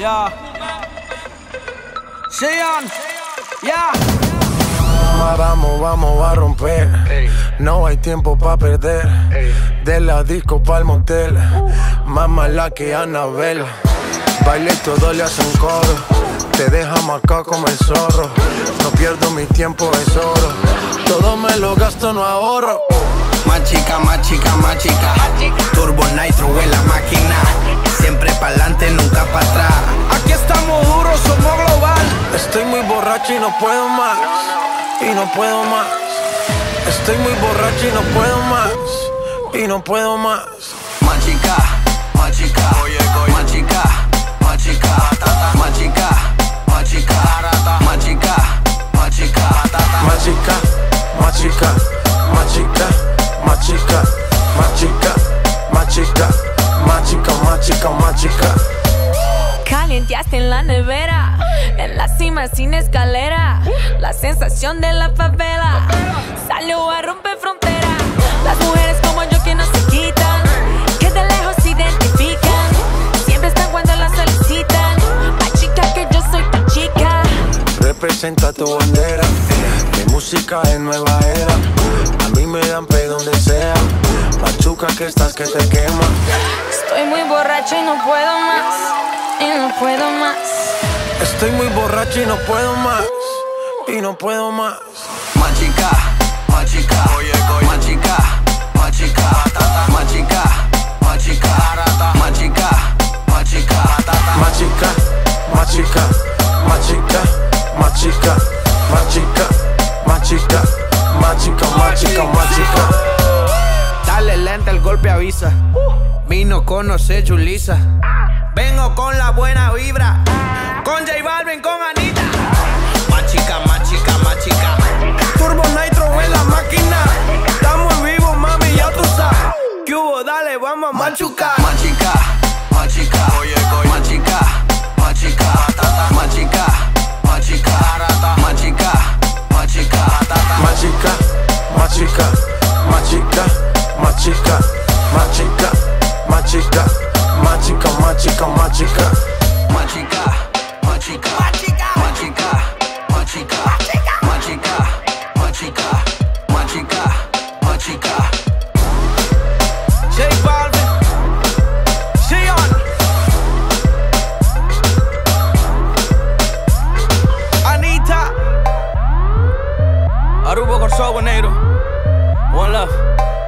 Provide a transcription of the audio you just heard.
Ya. Sean. Ya. Vamos, vamos a romper. No hay tiempo para perder. De la disco pa'l motel. Más mala que Anabel. Baile todo le hacen coro. Te deja marcado como el zorro. No pierdo mi tiempo, es oro. Todo me lo gasto, no ahorro. Más chica, más chica, más chica. Turbo Nitro en la máquina. Siempre pa'lante, nunca para atrás. Y no puedo más. Y no puedo más. Estoy muy borracho y no puedo más. Y no puedo más. Más cima sin escalera. La sensación de la favela salió a romper frontera. Las mujeres como yo que no se quitan, que de lejos se identifican. Siempre están cuando las solicitan. Más chica que yo soy tu chica. Representa tu bandera. Mi música es nueva era. A mí me dan pe donde sea. Machuca que estás que te quema. Estoy muy borracho y no puedo más. Y no puedo más. Estoy muy borracho y no puedo más. Y no puedo más. Machica, machica. Oye, oye. Machica, machica. Machica, machica. Machica, machica. Machica, machica. Machica, machica. Machica, machica. Machica, machica, machica. Dale lente, el golpe avisa. Vino, conoce, Julisa. Vengo con la buena vibra. Con J Balvin, con Anita. Más chica, más chica, más chica. Turbo Nitro en la máquina. Estamos vivos, mami, ya tú sabes. Hubo, dale, vamos a machucar. Machica, machica. Oye, oye. Machica, machica. Machica, machica. Machica, machica. Machica, machica. Machica, machica. Machica, machica. Machica, machica, machica. Machica. Rubo con Show Negro. One love.